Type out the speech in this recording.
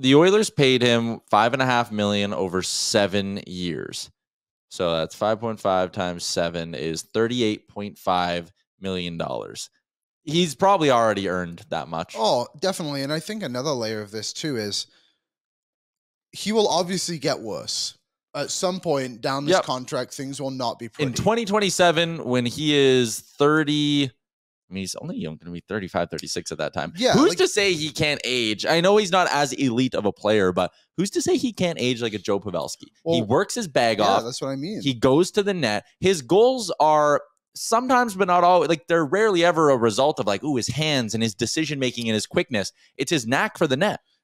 the Oilers paid him five and a half million over seven years. So that's 5.5 times seven is 38.5 million dollars. He's probably already earned that much. Oh, definitely. And I think another layer of this too is he will obviously get worse. At some point down this Yep. contract, things will not be pretty. In 2027, when he is 30, I mean, he's only going to be 35, 36 at that time. Yeah, Who's like- to say he can't age? I know he's not as elite of a player, but who's to say he can't age like a Joe Pavelski? he works his bag yeah, off. that's what I mean. He goes to the net. His goals are sometimes, but not always, like they're rarely ever a result of like, ooh, his hands and his decision making and his quickness. It's his knack for the net.